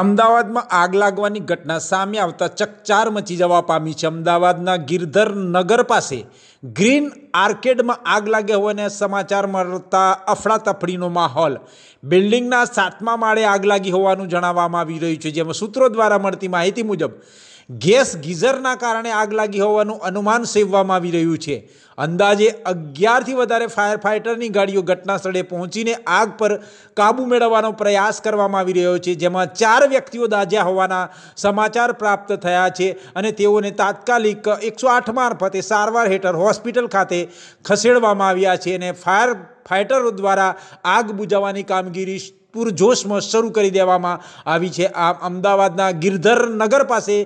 અમદાવાદમાં આગ લાગવાની ઘટના સામે આવતા ચકચાર મચી જવા પામી છે. અમદાવાદના ગિરધર નગર પાસે ગ્રીન આર્કેડમાં આગ લાગ્યા હોવાના સમાચાર મળતા અફડાતફડીનો માહોલ. બિલ્ડિંગના સાતમા માળે આગ લાગી હોવાનું જણાવવામાં આવી રહ્યું છે. જેમાં સૂત્રો દ્વારા મળતી માહિતી મુજબ ગેસ ગીઝરના કારણે આગ લાગી હોવાનું અનુમાન સેવવામાં આવી રહ્યું છે. અંદાજે અગિયારથી વધારે ફાયર ફાઇટરની ગાડીઓ ઘટના સ્થળે પહોંચીને આગ પર કાબૂ મેળવવાનો પ્રયાસ કરવામાં આવી રહ્યો છે, જેમાં ચાર વ્યક્તિઓ દાઝ્યા હોવાના સમાચાર પ્રાપ્ત થયા છે અને તેઓને તાત્કાલિક એકસો આઠ મારફતે સારવાર હેઠળ હોસ્પિટલ ખાતે ખસેડવામાં આવ્યા છે અને ફાયર ફાઇટરો દ્વારા આગ બુઝાવવાની કામગીરી પૂરજોશમાં શરૂ કરી દેવામાં આવી છે. આ અમદાવાદના ગિરધર નગર પાસે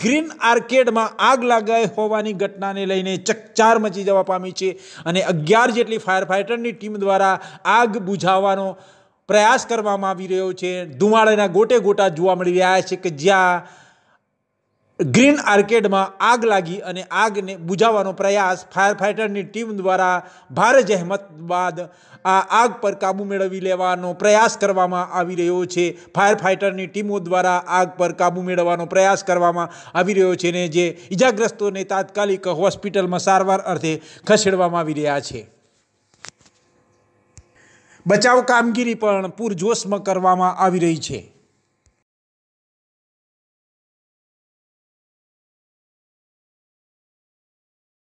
ગ્રીન આર્કેડમાં આગ લાગાઈ હોવાની ઘટનાને લઈને ચકચાર મચી જવા પામી છે અને અગિયાર જેટલી ફાયર ફાઇટરની ટીમ દ્વારા આગ બુઝાવવાનો પ્રયાસ કરવામાં આવી રહ્યો છે. ધુમાડાના ગોટે ગોટા જોવા મળી રહ્યા છે કે જ્યાં ગ્રીન આર્કેડમાં આગ લાગી અને આગને બુઝાવવાનો પ્રયાસ ફાયર ફાઇટરની ટીમ દ્વારા ભારે જહેમત બાદ આ આગ પર કાબૂ મેળવી લેવાનો પ્રયાસ કરવામાં આવી રહ્યો છે. ફાયર ફાઇટરની ટીમો દ્વારા આગ પર કાબૂ મેળવવાનો પ્રયાસ કરવામાં આવી રહ્યો છે ને જે ઇજાગ્રસ્તોને તાત્કાલિક હોસ્પિટલમાં સારવાર અર્થે ખસેડવામાં આવી રહ્યા છે. બચાવ કામગીરી પણ પૂરજોશમાં કરવામાં આવી રહી છે.